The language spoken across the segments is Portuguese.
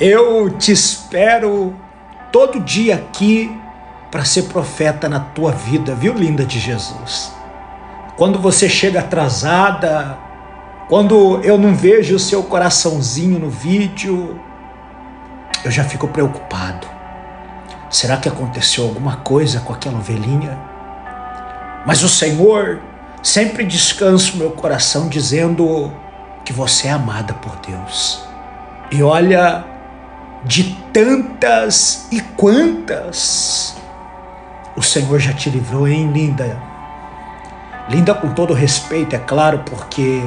Eu te espero todo dia aqui para ser profeta na tua vida, viu, linda de Jesus? Quando você chega atrasada, quando eu não vejo o seu coraçãozinho no vídeo, eu já fico preocupado. Será que aconteceu alguma coisa com aquela ovelhinha? Mas o Senhor sempre descansa o meu coração dizendo que você é amada por Deus. E olha, de tantas e quantas o Senhor já te livrou, hein, linda? Linda com todo respeito, é claro, porque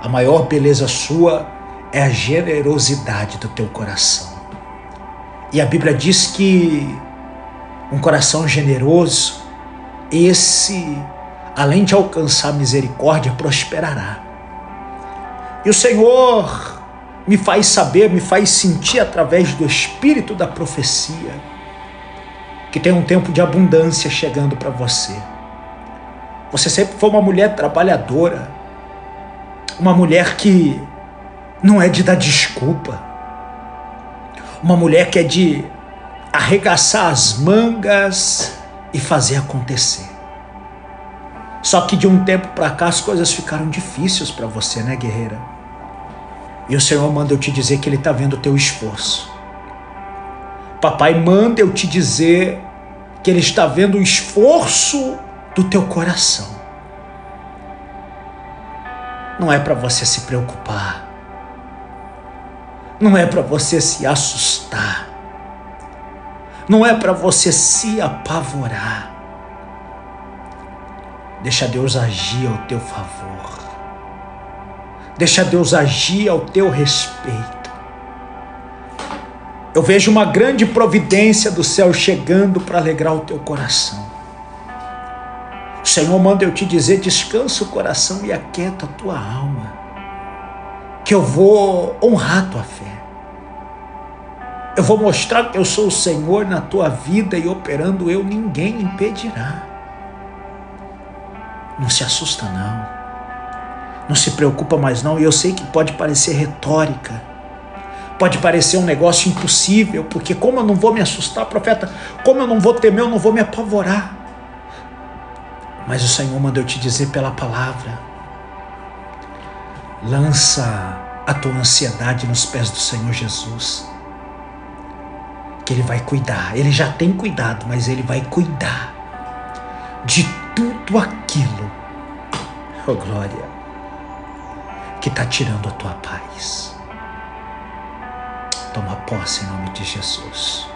a maior beleza sua é a generosidade do teu coração. E a Bíblia diz que um coração generoso, esse, além de alcançar misericórdia, prosperará. E o Senhor me faz saber, me faz sentir através do espírito da profecia que tem um tempo de abundância chegando para você. Você sempre foi uma mulher trabalhadora, uma mulher que não é de dar desculpa, uma mulher que é de arregaçar as mangas e fazer acontecer. Só que de um tempo para cá as coisas ficaram difíceis para você, né, guerreira? E o Senhor manda eu te dizer que Ele está vendo o teu esforço. Papai manda eu te dizer que Ele está vendo o esforço do teu coração. Não é para você se preocupar. Não é para você se assustar. Não é para você se apavorar. Deixa Deus agir ao teu favor. Deixa Deus agir ao teu respeito. Eu vejo uma grande providência do céu chegando para alegrar o teu coração. O Senhor manda eu te dizer: descansa o coração e aquieta a tua alma, que eu vou honrar a tua fé. Eu vou mostrar que eu sou o Senhor na tua vida e operando eu, ninguém impedirá. Não se assusta, não. Não se preocupa mais, não. E eu sei que pode parecer retórica, pode parecer um negócio impossível, porque como eu não vou me assustar, profeta, como eu não vou temer, eu não vou me apavorar. Mas o Senhor mandou te dizer pela palavra: lança a tua ansiedade nos pés do Senhor Jesus que Ele vai cuidar. Ele já tem cuidado, mas Ele vai cuidar de tudo aquilo, oh glória, que está tirando a tua paz. Toma posse em nome de Jesus.